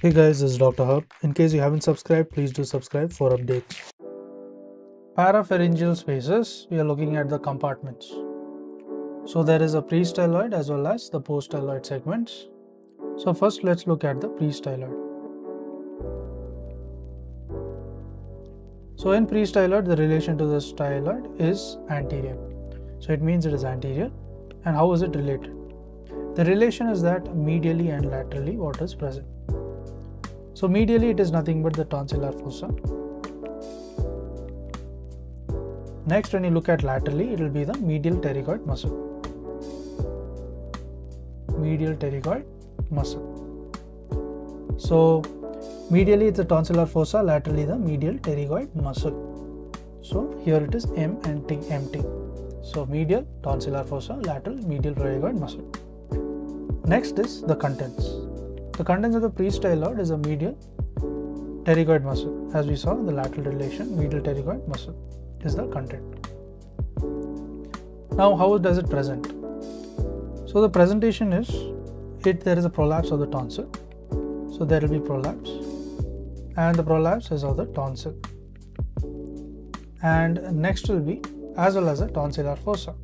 Hey guys, this is Dr. Hub. In case you haven't subscribed, please do subscribe for updates. Parapharyngeal spaces, we are looking at the compartments. So there is a pre-styloid as well as the post-styloid segments. So first let's look at the pre-styloid. So in pre-styloid, the relation to the styloid is anterior. So it means it is anterior. And how is it related? The relation is that medially and laterally what is present. So medially it is nothing but the tonsillar fossa. Next when you look at laterally it will be the medial pterygoid muscle. Medial pterygoid muscle. So medially it's the tonsillar fossa, laterally the medial pterygoid muscle. So here it is M and T, MT. So medial tonsillar fossa, lateral medial pterygoid muscle. Next is the contents. The contents of the pre-styloid is a medial pterygoid muscle. As we saw, in the lateral relation, medial pterygoid muscle is the content. Now, how does it present? So the presentation is, it there is a prolapse of the tonsil. So there will be prolapse, and the prolapse is of the tonsil. And next will be as well as the tonsillar fossa.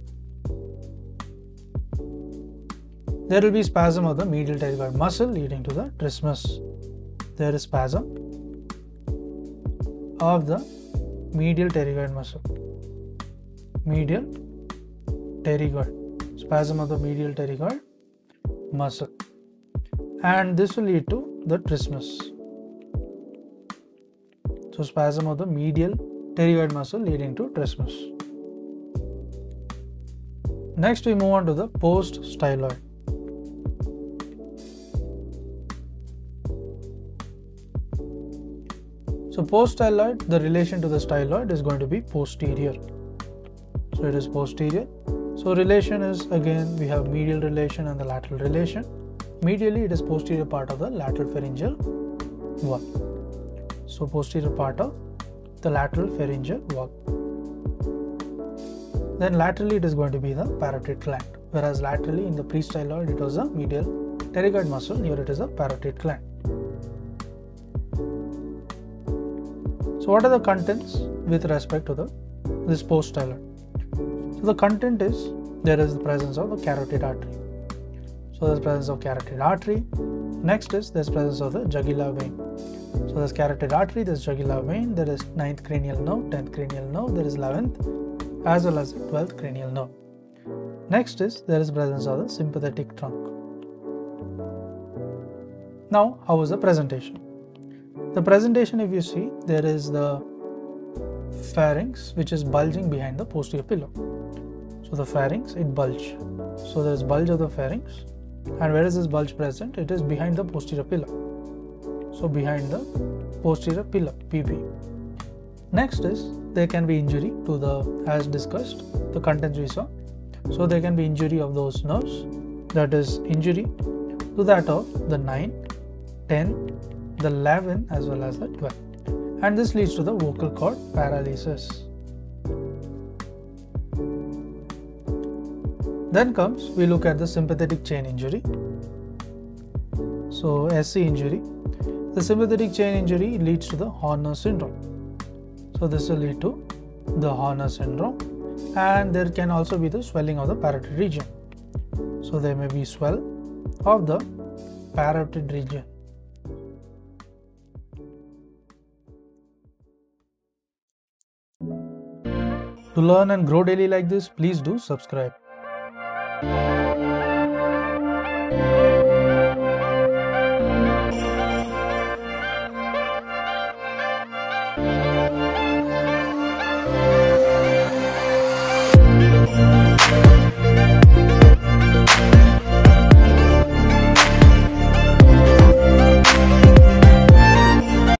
There will be spasm of the medial pterygoid muscle leading to the trismus. There is spasm of the medial pterygoid muscle. Medial pterygoid. Spasm of the medial pterygoid muscle. And this will lead to the trismus. So spasm of the medial pterygoid muscle leading to trismus. Next we move on to the post-styloid. So post-styloid, the relation to the styloid is going to be posterior. So it is posterior. So relation is again we have medial relation and the lateral relation. Medially it is posterior part of the lateral pharyngeal wall. So posterior part of the lateral pharyngeal wall. Then laterally it is going to be the parotid gland. Whereas laterally in the pre-styloid it was a medial pterygoid muscle. Here it is a parotid gland. So what are the contents with respect to the this post-styloid? So the content is there is the presence of the carotid artery. So there's presence of carotid artery. Next is there's presence of the jugular vein. So there's carotid artery, there's jugular vein, there is 9th cranial nerve, 10th cranial nerve, there is 11th as well as 12th cranial nerve. Next is there is presence of the sympathetic trunk. Now how is the presentation? The presentation if you see there is the pharynx which is bulging behind the posterior pillar. So the pharynx it bulge. So there is bulge of the pharynx and where is this bulge present? It is behind the posterior pillar. So behind the posterior pillar PP. Next is there can be injury to the as discussed the contents we saw. So there can be injury of those nerves that is injury to that of the 9, 10, the 11 as well as the 12 and this leads to the vocal cord paralysis. Then comes we look at the sympathetic chain injury. So SC injury. The sympathetic chain injury leads to the Horner syndrome. So this will lead to the Horner syndrome and there can also be the swelling of the parotid region. So there may be swell of the parotid region. To learn and grow daily like this, please do subscribe.